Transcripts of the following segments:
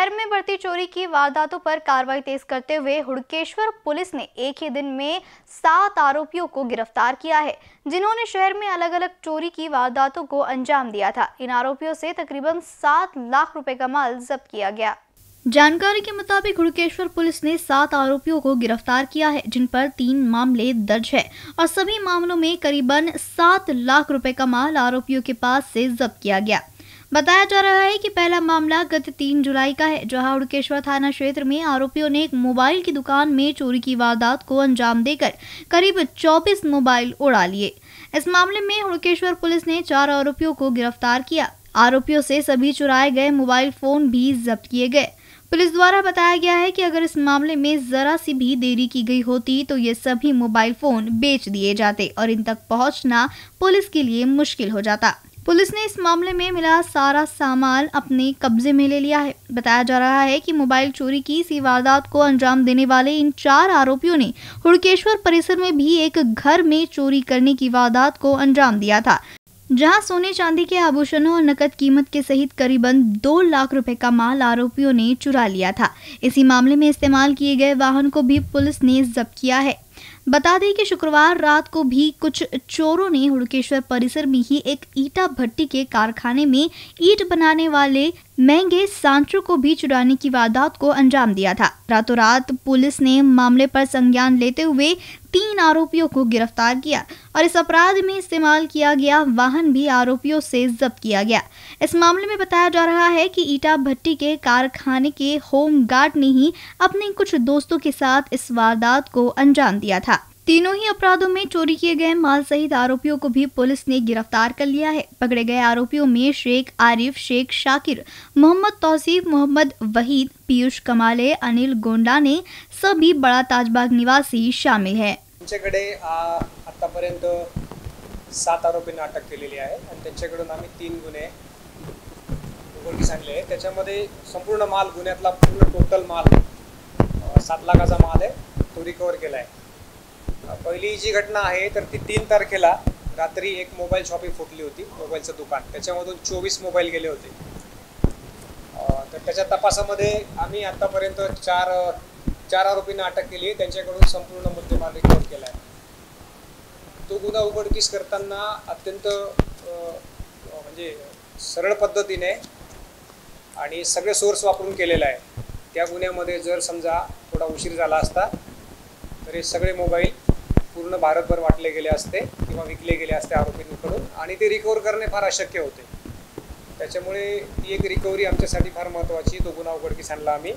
शहर में बढ़ती चोरी की वारदातों पर कार्रवाई तेज करते हुए हुड़केश्वर पुलिस ने एक ही दिन में सात आरोपियों को गिरफ़्तार किया है, जिन्होंने शहर में अलग अलग चोरी की वारदातों को अंजाम दिया था। इन आरोपियों से तकरीबन सात लाख रुपए का माल जब्त किया गया। जानकारी के मुताबिक हुड़केश्वर पुलिस ने सात आरोपियों को गिरफ़्तार किया है, जिन पर तीन मामले दर्ज है और सभी मामलों में करीबन सात लाख रुपए का माल आरोपियों के पास से जब्त किया गया। बताया जा रहा है कि पहला मामला गत तीन जुलाई का है, जहाँ उड़केश्वर थाना क्षेत्र में आरोपियों ने एक मोबाइल की दुकान में चोरी की वारदात को अंजाम देकर करीब 24 मोबाइल उड़ा लिए। इस मामले में हुड़केश्वर पुलिस ने चार आरोपियों को गिरफ़्तार किया। आरोपियों से सभी चुराए गए मोबाइल फ़ोन भी जब्त किए गए। पुलिस द्वारा बताया गया है कि अगर इस मामले में जरा सी भी देरी की गई होती तो ये सभी मोबाइल फ़ोन बेच दिए जाते और इन तक पहुँचना पुलिस के लिए मुश्किल हो जाता। पुलिस ने इस मामले में मिला सारा सामान अपने कब्जे में ले लिया है। बताया जा रहा है कि मोबाइल चोरी की इसी वारदात को अंजाम देने वाले इन चार आरोपियों ने हुड़केश्वर परिसर में भी एक घर में चोरी करने की वारदात को अंजाम दिया था, जहाँ सोने चांदी के आभूषणों और नकद कीमत के सहित करीबन दो लाख रुपए का माल आरोपियों ने चुरा लिया था। इसी मामले में इस्तेमाल किए गए वाहन को भी पुलिस ने जब्त किया है। बता दें कि शुक्रवार रात को भी कुछ चोरों ने हुड़केश्वर परिसर में ही एक ईटा भट्टी के कारखाने में ईट बनाने वाले महँगे सांचों को भी चुराने की वारदात को अंजाम दिया था। रातों रात पुलिस ने मामले पर संज्ञान लेते हुए तीन आरोपियों को गिरफ़्तार किया और इस अपराध में इस्तेमाल किया गया वाहन भी आरोपियों से जब्त किया गया। इस मामले में बताया जा रहा है कि ईटा भट्टी के कारखाने के होम गार्ड ने ही अपने कुछ दोस्तों के साथ इस वारदात को अंजाम दिया। था। तीनों ही अपराधों में चोरी किए गए माल सहित आरोपियों को भी पुलिस ने गिरफ़्तार कर लिया है। पकड़े गए आरोपियों में शेख आरिफ शेख शाकिर मोहम्मद तौसीफ मोहम्मद वहीद पीयूष कमाले अनिल गोंडा ने सभी बड़ा ताजबाग निवासी शामिल है। आमच्याकडे आतापर्यंत सात आरोपींना अटक त्यांच्याकडून आम्ही तीन गुन्हे उघडकीस आणले संपूर्ण माल गुन्ह्यातला पूर्ण टोटल माल सात लाखाचा माल आहे. तो रिकवर आहे. अ, पहिली जी घटना आहे तर ती तीन तारखेला रात्री एक मोबाईल शॉपिंग फुटली होती मोबाईलचं दुकान. त्याच्यामधून चोवीस मोबाईल गेले होते. तर त्याच्या तपासामध्ये आम्ही आतापर्यंत चार चार आरोपींना अटक केली आहे. त्यांच्याकडून संपूर्ण मुद्देमाल रिकवर केला आहे तो गुन्हा उघडकीस करताना अत्यंत म्हणजे सरळ पद्धतीने आणि सगळे सोर्स वापरून केलेला आहे. त्या गुन्ह्यामध्ये जर समजा थोडा उशीर झाला असता तर हे सगळे मोबाईल पूर्ण भारतभर वाटले गेले असते किंवा विकले गेले असते आरोपींकडून आणि ते रिकवर करणे फार अशक्य होते. त्याच्यामुळे ती एक रिकव्हरी आमच्यासाठी फार महत्त्वाची तो गुन्हा उघडकीस आणला आम्ही.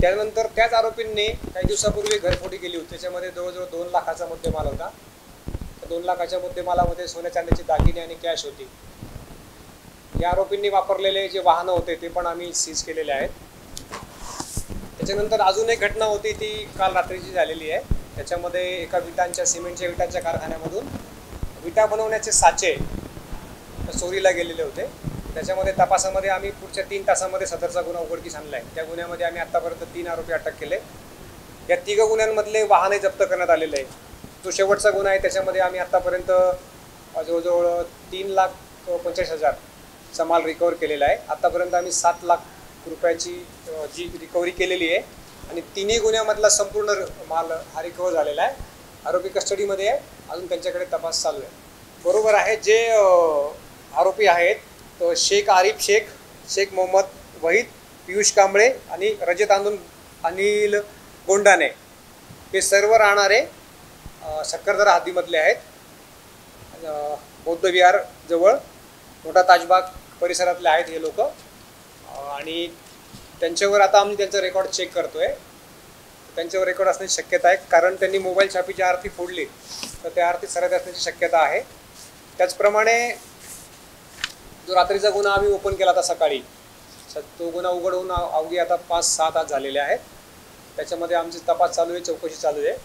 त्यानंतर त्याच आरोपींनी काही दिवसापूर्वी घरफोडी केली होती. त्याच्यामध्ये जवळजवळ दोन लाखाचा मुद्देमाल होता. त्या दोन लाखाच्या मुद्देमालामध्ये सोन्या चांदीचे दागिने आणि कॅश होती. या आरोपींनी वापरलेले जे वाहनं होते ते पण आम्ही सीज केलेले आहेत. त्याच्यानंतर अजून एक घटना होती ती काल रात्रीची झालेली आहे. त्याच्यामध्ये एका विटांच्या सिमेंटच्या विटांच्या कारखान्यामधून विटा बनवण्याचे साचे चोरीला गेलेले होते. त्याच्यामध्ये तपासामध्ये आम्ही पुढच्या तीन तासामध्ये सदरचा गुन्हा उघडकीस आणला आहे त्या गुन्ह्यामध्ये आम्ही आत्तापर्यंत तीन आरोपी अटक केले. या तिघ गुन्ह्यांमधले वाहने जप्त करण्यात आलेले आहे जो शेवटचा गुन्हा आहे त्याच्यामध्ये आम्ही आत्तापर्यंत जवळजवळ तीन लाख पंचवीस पंचेचाळीस हजारचा माल रिकवर केलेला आहे. आत्तापर्यंत आम्ही सात लाख रुपयाची जी रिकव्हरी केलेली आहे आणि तिन्ही गुन्ह्यामधला संपूर्ण माल हा रिकवर झालेला आहे. आरोपी कस्टडीमध्ये आहे. अजून त्यांच्याकडे तपास चालू आहे. बरोबर आहे जे आरोपी आहेत तो शेख आरिफ शेख शेख मोहम्मद वहीद पियुष कांबळे आणि रजत आंदोलन अनिल गोंडाने. हे सर्व राहणारे सक्करदरा हद्दीमधले आहेत. बौद्धविहार जवळ मोठा ताजबाग परिसरातले आहेत हे लोक. आणि त्यांच्यावर आता आम्ही त्यांचा रेकॉर्ड चेक करतोय. त्यांच्यावर रेकॉर्ड असण्याची शक्यता आहे. कारण त्यांनी मोबाईल छापीची आरती फोडली. तर त्या आरती सरत असण्याची शक्यता आहे. त्याचप्रमाणे जो रात्रीचा गुन्हा आम्ही ओपन केला होता सकाळी स- तो गुन्हा उघड होऊन अवघी आता पाच सहा तास झालेले आहेत. त्याच्यामध्ये आमची तपास चालू आहे चौकशी चालू आहे.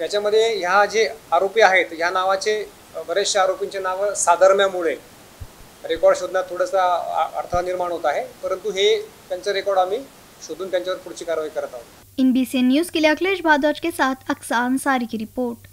याच्यामध्ये ह्या जे आरोपी आहेत ह्या नावाचे बरेचशा आरोपींचे नावं साधर्म्यामुळे रेकॉर्ड शोधण्यात थोडासा अडथळा निर्माण होत आहे. परंतु हे त्यांचं रेकॉर्ड आम्ही शोधून त्यांच्यावर पुढची कारवाई करत आहोत. इन बी न्यूज के लिए अखिलेश भारद्वाज के साथ अक्सा अंसारी की रिपोर्ट.